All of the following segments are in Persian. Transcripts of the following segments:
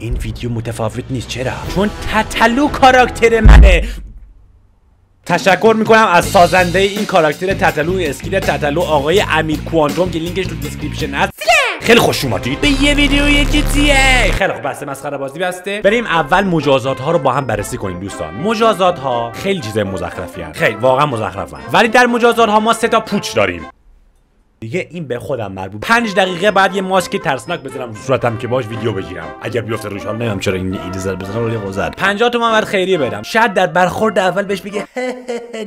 این ویدیو متفاوت نیست چرا؟ چون تتلو کاراکتر منه. تشکر می‌کنم از سازنده این کاراکتر تتلو اسکیل تتلو آقای امیر کوانتوم که لینکش تو دیسکریپشن هست. خیلی خوش اومدید. به یه ویدیو یکیتیه خیلی خوب بسته مسخره بازی بسته. بریم اول مجازات ها رو با هم بررسی کنیم دوستان. مجازات ها خیلی چیز مزخرفی هست خیلی واقعا مزخرفن. ولی در مجازات ها ما سه تا پوچ داریم. دیگه این به خودم مربوط. پنج دقیقه بعد یه ماسک ترسناک بزنم رو صورتم که باش ویدیو بگیرم. اگر بیفته روش حال نمی‌دونم چرا این ایده زد بزنم ولی زد 50 تومن بعد خیریه بدم. شاید در برخورد اول بهش بگه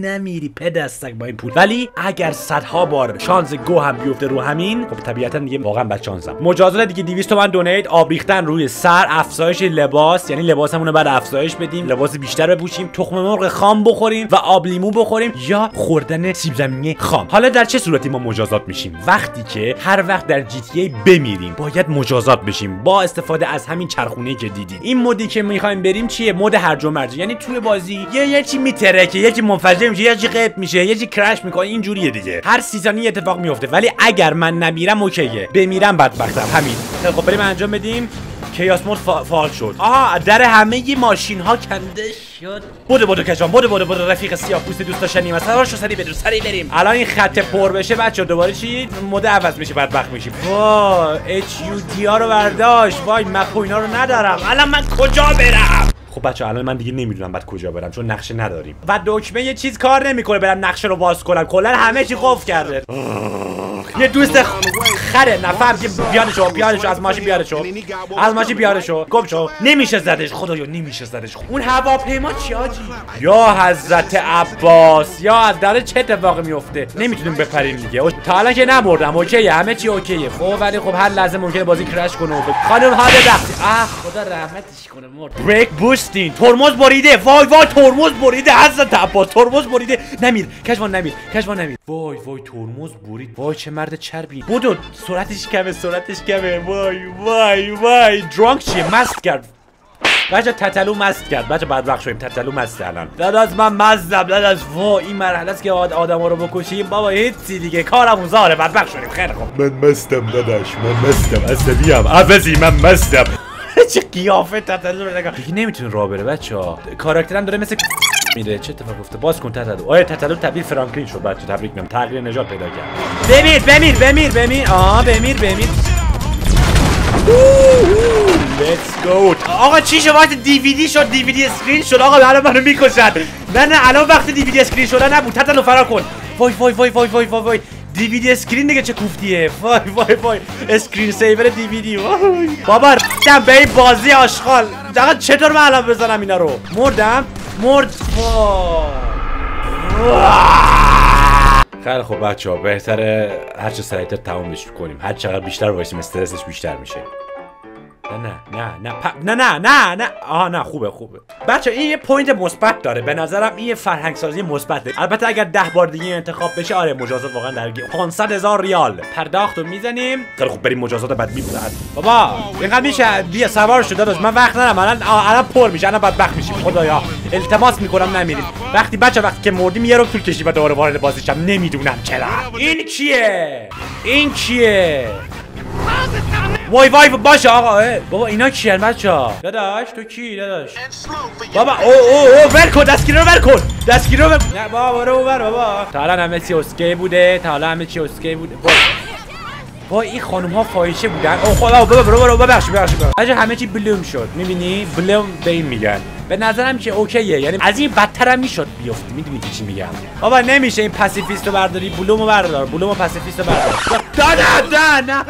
نمیری پدستک با این پول. ولی اگر صدها بار شانس گو هم بیفته رو همین خب طبیعتا دیگه واقعا بعد شانسم. مجازات دیگه 200 تومن دونیت آب ریختن روی سر افزایش لباس یعنی لباسمون رو بعد افزایش بدیم لباس بیشتر بپوشیم تخم مرغ خام بخوریم و آب لیمو بخوریم یا خوردن سیب زمینی خام. حالا در چه صورتی ما مجازات وقتی که هر وقت در جی تی ای بمیریم باید مجازات بشیم. با استفاده از همین چرخونه که دیدید. این مودی که می‌خوایم بریم چیه؟ مود هرج و مرج. یعنی توی بازی یه یه چی میترکه یه چی منفجر میشه یه چی قپ میشه یه چی کرش می‌کنه. این جوریه دیگه. هر سیزانی اتفاق میفته ولی اگر من نمیرم اوکیه. بمیرم بدبختم. همین. خب بریم انجام بدیم. کیاس مود فعال شد. آها در همه ماشین ها کنده شد. بوده بوده کجان بوده بوده بوده رفیق سیاه پوست دوست داشتنی مثلا شو سری بدون سری بریم. الان این خط پر بشه بچه دوباره چی؟ مود عوض میشه بدبخت میشیم. وا اچ یو دی رو برداشت. وای من اینا رو ندارم. الان من کجا برم؟ خب بچه الان من دیگه نمی‌دونم بعد کجا برم چون نقشه نداریم. و دکمه یه چیز کار نمی‌کنه برم نقشه رو باز کنم. کلا همه چی قفل کرده. یه دوست خره نفهم که بیارشو بیارشو از ماشین بیارشو از ماشین بیارشو گم شو. نمیشه زدش. خدایا نمیشه زدش. اون هواپیما چی آجی؟ یا حضرت عباس یا از داره چه اتفاقی میفته نمی‌تونیم بپریم دیگه. تا الان که نبردم. اوکیه. همه چی اوکیه. خب ولی خب هر لحظه ممکنه بازی کرش کنه خانم حال اه خدا رحمتش کنه مرد بریک بوستین ترمز بریده. وای وای ترمز بریده. حضرت عباس ترمز بریده. نمیر کشوان نمیر کشوان نمیر. وای وای ترمز برید. وای چه مرد چربی. بودو سرعتش کمه سرعتش کمه. وای وای وای. درانک چیه؟ مست کرد. بچه تتلو مست کرد. بچه بعد وقت شویم تتلو مست الان. داداش من مستم داداش وا این مرحله است که آدم ها رو بکشیم. بابا هیچی دیگه. کارم زاره وقت شویم خیلی خوب. من مستم داداش. من مستم. عصبی ام عوضی من مستم. چه قیافه تتلو رو نگاه. دیگه نمی‌تونه راه بره بچه ها. کاراکترم داره مثل میره چه اتفاق افتاد باز کن تتلو آیا تتلو تبدیل فرانکلین شد بچه؟ تبریک میگم. تغییر نژاد پیدا کرد. بمیر بمیر بمیر بمیر. آها بمیر بمیر. Let's go. آقا چی شد؟ وقت دیویدی شد DVD screen شد. آقا الان منو می‌کشن. نه نه الان وقت DVD screen شدن نبود. تتلو فرار کن. وای وای وای وای وای وای وای. DVD screen دیگه چه کوفتیه؟ وای وای وای. screen saver DVD وای. بابا رفتم به این بازی آشغال. آقا چطور من الان بزنم اینا رو؟ مردم؟ مرد. خیلی خوب بچه ها بهتره هر چه سریعتر تمامش کنیم. هر چقدر بیشتر وایسیم استرسش بیشتر میشه. نه نه نه نه نه نه نه. آها نه خوبه خوبه. بچه این یه point مثبت داره. به نظرم این یه فرهنگ سازی مثبته. البته اگر ده بار دیگه انتخاب بشه آره مجازات واقعا در 500 هزار ریال. پرداخت رو می‌زنیم. خیلی خوب بریم مجازات بعد می‌برد بابا اینقدر میشه. بیا سوار شده داشت من وقت ندارم. الان الان پر میشه. الان بدبخت میشیم. خدایا. التماس می‌کنم نمیریم. وقتی بچه وقتی که مردیم یه رو طول کشی و دوباره وارد بازی شم. نمی‌دونم چرا. این کیه؟ این کیه؟ وای وای باشه آقا بابا اینا کیه بچه داداش تو کی داداش؟ بابا او او او ول کن دستگیری رو ول کن. دستگیری رو نه بابا برو بر بابا. تا الان همه چی اسکی بوده تا الان همه چی اسکی بوده. وای. این خانم ها فایشه بودن. او خدا بابا برو برو ببخش ببخش ببخش همه چی بلوم شد. می‌بینی؟ بلوم به این میگن. به نظرم که اوکیه. یعنی از این بدتر هم می‌شد بیفت می‌دونی چی میگم؟ بابا نمیشه این پاسیفیست رو برداری بلومو بردار بلومو پاسیفیست رو بردار نه نه نه.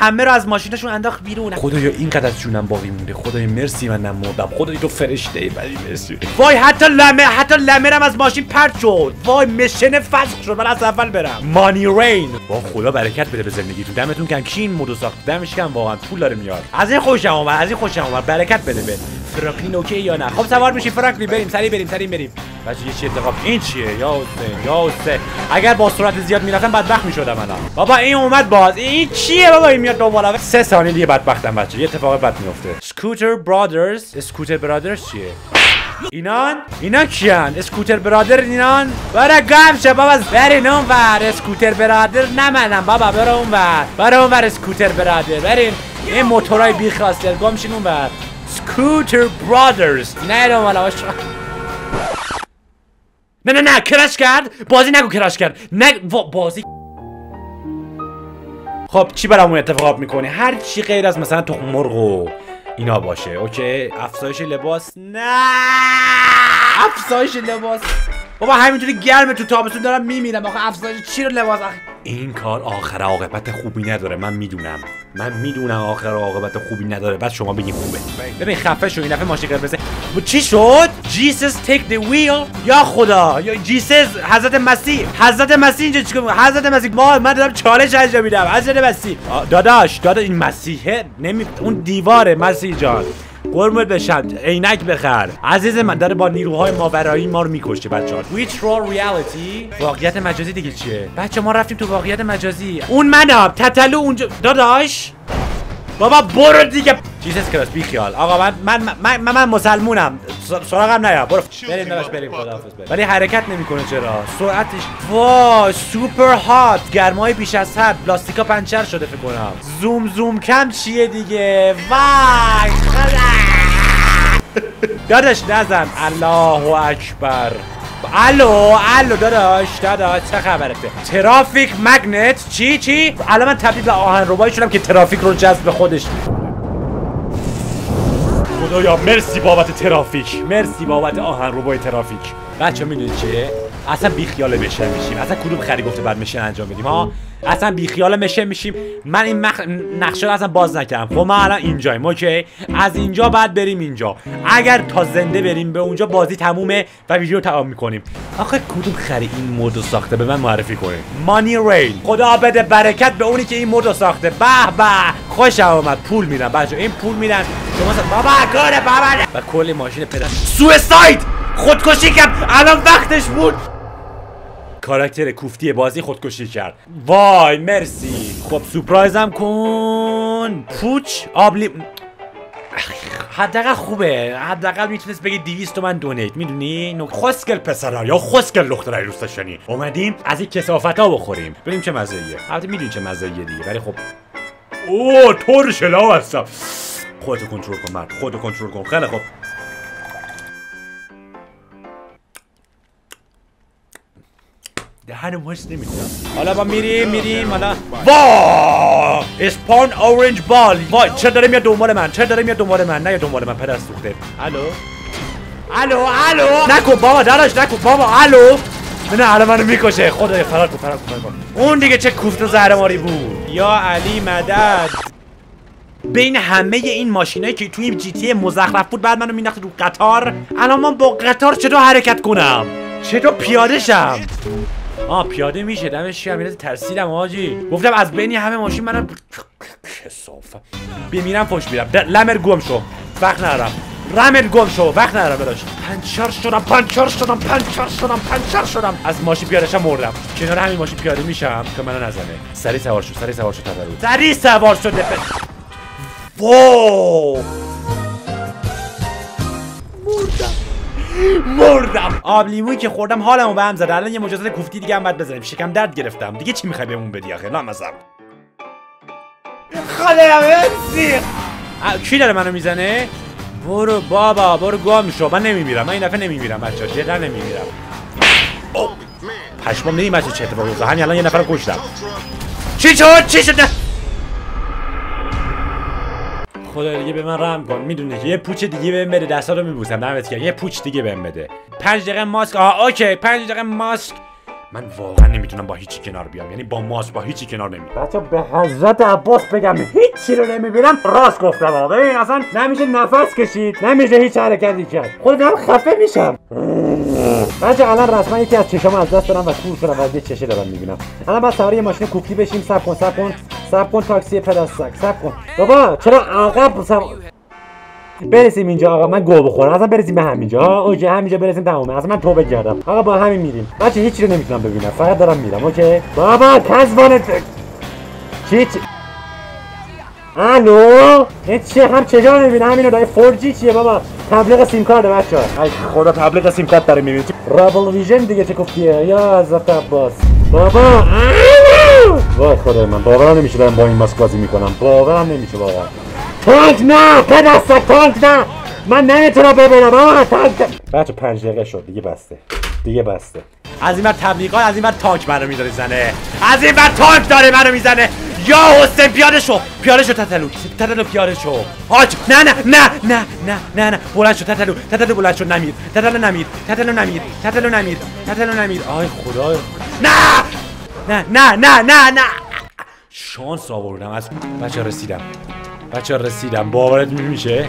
همه رو از ماشینشون انداخت بیرون. خدایا اینقدر از جونم باقی مونده. خدایا مرسی من نمردم. خدایا تو فرشته ای ولی مرسی. وای حتی لمه حتی لمرم از ماشین پرت شد. وای مشن فسخ شد. من از اول برم. مانی رین. با خدا برکت بده به زندگیتون دمتون کن کی این مودو ساخت. دمش کن واقعا پول داره میاد. از این خوشم اومد از این خوشم اومد برکت بده به. فرانکلین اوکی یا نه؟ خب سوار میشیم فرانکلین بریم. سری بریم سری بریم. بچه یه چی اتفاق این چیه؟ یا حسین یا حسین اگر با سرعت زیاد می‌رفتم بدبخت می‌شدم الان. بابا این اومد باز. این چیه بابا؟ این میاد دوباره سه ثانیه دیگه بدبختم بچه. یه اتفاق بد میفته سکوتر برادرز سکوتر برادرز چیه؟ اینان؟ اینا کیان؟ اسکوتر برادر اینان؟ برا گم شه بابا. برین اون ور. اسکوتر برادر نمنم بابا. برو اون ور. برو اون ور اسکوتر برادر برین. این موتورای بی گم شین اون ور. سکوتر برادرز نه رو نه نه نه کرش کرد. بازی نگو کرش کرد. نه بازی. خب چی برامون اتفاق می‌کنه؟ هر چی غیر از مثلا تخم مرغ و اینا باشه اوکی؟ افزایش لباس. نه! افزایش لباس. بابا همینجوری گرمه تو تابستون دارم میمیرم. آخه افزایش چی رو لباس؟ آخه این کار آخر عاقبت خوبی نداره من می‌دونم. من می‌دونم آخر عاقبت خوبی نداره. بعد شما بگین خوبه. ببین خفه شو. این دفعه ماشین قرمزه چی شد؟ جیسس تیک دی ویل یا خدا. یا جیسس حضرت مسیح. حضرت مسیح اینجا چیکار؟ حضرت مسیح. ما من دارم چالش انجام میدم. حضرت مسیح. داداش داداش این مسیحه نمی اون دیواره مسیح جان. قرمت بشم عینک بخر عزیز من داره با نیروهای ماورایی ما رو می‌کشه بچه ها virtual reality واقعیت مجازی دیگه چیه؟ بچه ما رفتیم تو واقعیت مجازی. اون منم تتلو اونجا. داداش! بابا برو دیگه. Jesus Christ بی خیال آقا من من من, من, من مسلمونم. سراغم نیا برو. بریم داداش بریم. خداحافظ. بریم. ولی حرکت نمی‌کنه چرا؟ سرعتش وای super hot. گرمای بیش از حد. لاستیکا پنچر شده فکر کنم. zoom zoom cam چیه دیگه؟ وای داداش نزن. الله اکبر. الو الو داداش داداش چه خبرته traffic magnet. چی چی؟ الان من تبدیل به آهن ربایی شدم که ترافیک رو جذب خودش. خدایا مرسی بابت ترافیک. مرسی بابت آهن ربای ترافیک. بچه می‌دونی چیه؟ اصلا بیخیال مشه میشیم. اصلا کدوم خری گفته بعد مشه انجام بدیم ها؟ اصلا بیخیال مشه میشیم. من این مخ... نقشه رو اصلا باز نکردم. خب ما الان اینجاییم اوکی؟ از اینجا بعد بریم اینجا. اگر تا زنده بریم به اونجا بازی تمومه و ویدیو رو تمام می‌کنیم. آخه کدوم خری این مود ساخته؟ به من معرفی کنه مانی ریل. خدا بده برکت به اونی که این مود ساخته. به به. خوشم اومد پول میدن بچه این پول میدن. شما. بابا کاره بابا. و کلی ماشین پدر. سویساید خودکشی کرد. الان وقتش بود. کاراکتر کوفتی بازی خودکشی کرد. وای مرسی. خب سپرایزم کن. پوچ آبلی حداقل خوبه. حداقل می‌تونست بگی 200 تومن دونیت می‌دونی؟ نو... خسکل پسرا یا خسکل دخترای دوست داشتنی. اومدیم از این کسافت ها بخوریم. ببینیم چه مزه ایه البته می‌دونی چه مزه ایه دیگه ولی خب اوه شلا هستم. خودتو کنترل کن مرد. خودتو کنترل کن. خیلی خوب. دهنم هست نمی‌تونم حالا با میریم میریم حالا وا اسپان اورنج بال وای چه داره میاد دنبال من چه داره میاد دنبال من نه دنبال من پدر سوخته الو الو الو نکن بابا داداش نکن بابا الو نه الان منو می‌کشه خدای فرار کن فرار کن اون دیگه چه کوفت زهرماری بود یا علی مدد بین همه این ماشینایی که توی جی تی مزخرف بود بعد منو مینداخت رو قطار الان من با قطار چطور حرکت کنم چطور پیاده شم آه پیاده میشه دمش گرم ترسیدم آجی. گفتم از بین همه ماشین منو کسافت. بمیرم فوش میرم لمر گم شو. وقت ندارم. رمر گم شو. وقت ندارم داداش. پنچر شدم پنچر شدم پنچر شدم پنچر شدم. از ماشین پیاده شم مردم. کنار همین ماشین پیاده میشم که منو نزنه. سری سوار شو سری سوار شو تبرو. سری سوار شو دفه واو مردم. آب لیمویی که خوردم حالمو به هم زد. الان یه مجازات کوفتی دیگه هم باید بزنیم. شکم درد گرفتم. دیگه چی می‌خوای بهمون بدی آخه؟ لامصب اه، کی داره منو می‌زنه؟ برو بابا برو گم شو. من نمیمیرم. من این دفعه نمیمیرم بچا جدا نمیمیرم. پشمام نمیدیم بچه چه اتفاقی افتاد همین الان یه نفر کشتم. چی شد؟ چی شد؟ خدا دیگه به من رحم کن. می‌دونه که یه پوچ دیگه بهم بده دستا رو میبوسم. دمت گرم. یه پوچ دیگه بهم بده. پنج دقیقه ماسک. آها اوکی. پنج دقیقه ماسک. من واقعا نمی‌تونم با هیچی کنار بیام. یعنی با ماسک با هیچی کنار نمیام بچا به حضرت عباس بگم هیچی رو نمی‌بینم. راست گفتم ببین اصلا نمیشه نفس کشید. نمیشه هیچ حرکتی کرد. خودم خفه میشم. بچا الان رسما یکی از چشام از دست دارم و کور شدم و یه چشه دارم می‌بینم. الان باید سوار یه ماشین کوفتی بشیم. سب کن سب کن. سب کن تاکسی پلاستیک سب کن. بابا چرا عقب سب... برسیم اینجا آقا من گو بخورم. اصلا برسیم به همینجا. اوکی همینجا برسیم تمومه. اصلا من توبه کردم. آقا با همین میریم. بچه هیچی رو نمی‌تونم ببینم. فقط دارم میرم اوکی؟ بابا کسبانه چی؟ چی؟ الو؟ این چیه هم چجا نمی‌بینه همینو داره 4G چیه بابا؟ تبلیغ سیم کارت بچه ای خدا تبلیغ سیم کارت داره می‌بینی رابل ویژن دیگه چه گفتیه؟ یا حضرت عباس. بابا وای خدای من باورم نمیشه دارم با این ماسک بازی می‌کنم. باورم نمیشه واقعا. تانک نه پدستک تانک نه. من نمی‌تونم ببینم. آه تانک. بچه پنج دقیقه شد. دیگه بسته. دیگه بسته. از این بر تبلیغات از این بر تانک منو میداره زنه. از این بر تانک داره منو می‌زنه. یا حسین پیاده شو. پیاده شو تتلو. تتلو پیاده شو. آج نه نه نه نه نه نه نه. بلند شو تتلو. تتلو بلند شو نمیر. تتلو نمیر. تتلو نمیر. تتلو نمیر. تتلو نمیر. آی خدا نه! نه نه نه نه نه. شانس آوردم از بچه رسیدم. بچه رسیدم باورت میشه؟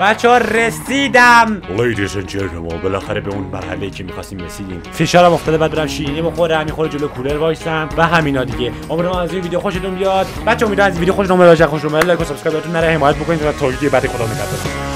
بچه ها رسیدم. Ladies and gentlemen بالاخره به اون مرحله که می‌خواستیم رسیدیم. فشارم افتاده بعد برم شیرینی بخورم می‌خوره جلو کولر وایسم و همینا دیگه. امیدوارم از این ویدیو خوشتون بیاد. بچه امیدوارم از این ویدیو خوشتون بیاد like و subscribe تون نره. حمایت بکنید تا ویدیو بعد خدا نگهدار.